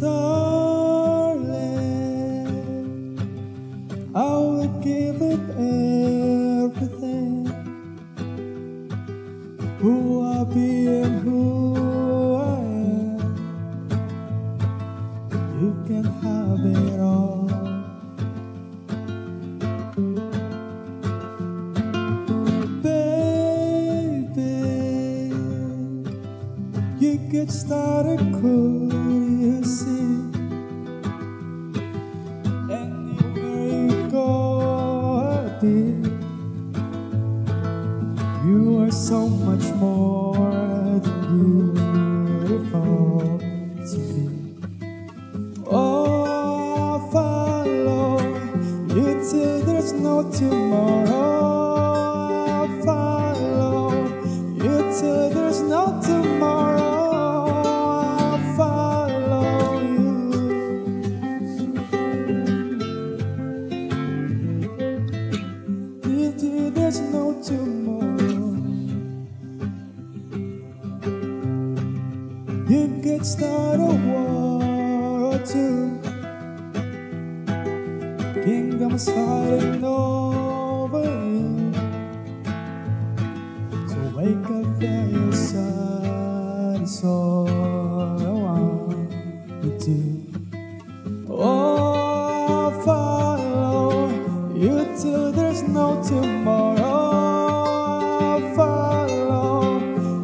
darling, I would give up everything. Who I be and who am, you can have it all. Baby, you get started cool, so much more than beautiful to oh, me. Oh, I'll follow you till there's no tomorrow. I'll follow you till there's no tomorrow. I'll follow you. Till there's no tomorrow. You could start a war or two. Kingdoms fighting over you. So wake up, feel your it's all I want you to. Oh, I'll follow you till there's no tomorrow. I'll follow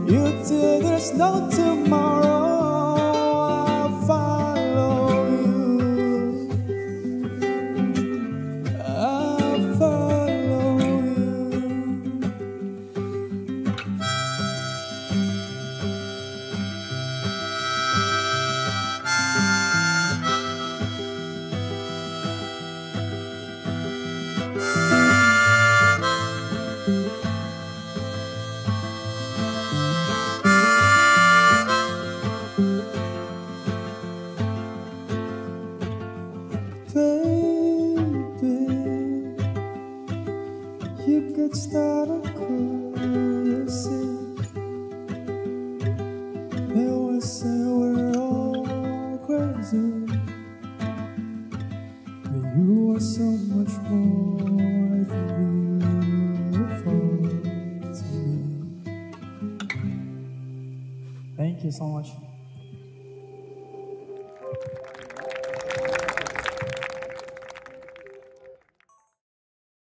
you till there's no tomorrow. Thank you so much.